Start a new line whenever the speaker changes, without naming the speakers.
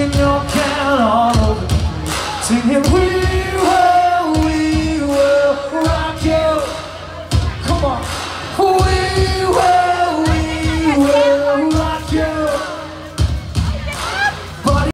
kicking your can all over singing we will, we will rock you. Come on, we.